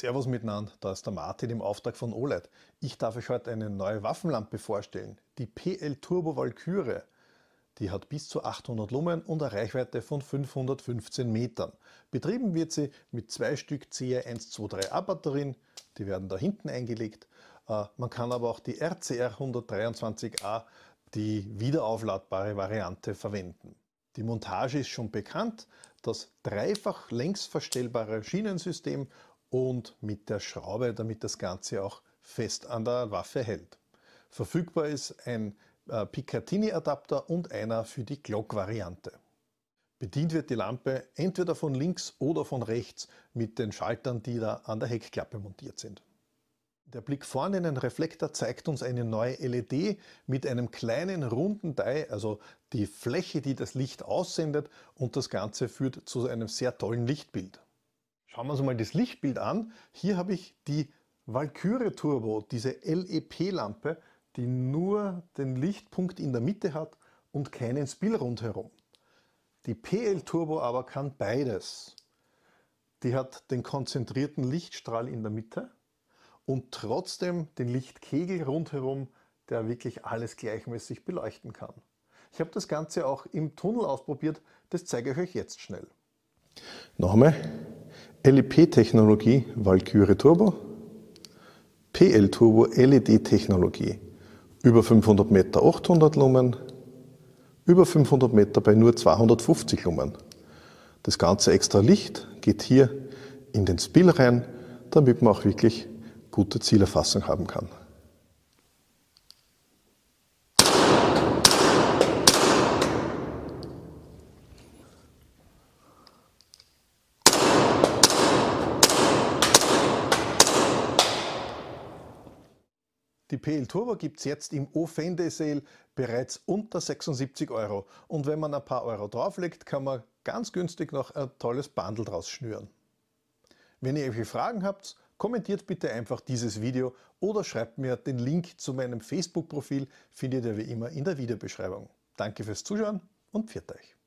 Servus miteinander, da ist der Martin im Auftrag von OLED. Ich darf euch heute eine neue Waffenlampe vorstellen, die PL Turbo Valkyrie. Die hat bis zu 800 Lumen und eine Reichweite von 515 Metern. Betrieben wird sie mit zwei Stück CR123A Batterien, die werden da hinten eingelegt. Äh, man kann aber auch die RCR 123A, die wiederaufladbare Variante, verwenden. Die Montage ist schon bekannt, das dreifach längsverstellbare Schienensystem und mit der Schraube, damit das Ganze auch fest an der Waffe hält. Verfügbar ist ein äh, Picatinny-Adapter und einer für die Glock-Variante. Bedient wird die Lampe entweder von links oder von rechts mit den Schaltern, die da an der Heckklappe montiert sind. Der Blick vorne in den Reflektor zeigt uns eine neue LED mit einem kleinen runden Teil, also die Fläche, die das Licht aussendet und das Ganze führt zu einem sehr tollen Lichtbild. Schauen wir uns mal das Lichtbild an. Hier habe ich die Valkyrie Turbo, diese LEP-Lampe, die nur den Lichtpunkt in der Mitte hat und keinen Spill rundherum. Die PL Turbo aber kann beides. Die hat den konzentrierten Lichtstrahl in der Mitte und trotzdem den Lichtkegel rundherum, der wirklich alles gleichmäßig beleuchten kann. Ich habe das Ganze auch im Tunnel ausprobiert, das zeige ich euch jetzt schnell. Nochmal, LEP-Technologie Valkyrie Turbo, PL Turbo LED-Technologie. Über 500 Meter 800 Lumen, über 500 Meter bei nur 250 Lumen. Das ganze extra Licht geht hier in den Spill rein, damit man auch wirklich gute Zielerfassung haben kann. Die PL Turbo gibt es jetzt im Ofende Sale bereits unter 76 Euro. Und wenn man ein paar Euro drauflegt, kann man ganz günstig noch ein tolles Bundle draus schnüren. Wenn ihr irgendwelche Fragen habt, kommentiert bitte einfach dieses Video oder schreibt mir den Link zu meinem Facebook-Profil, findet ihr wie immer in der Videobeschreibung. Danke fürs Zuschauen und pfiat euch.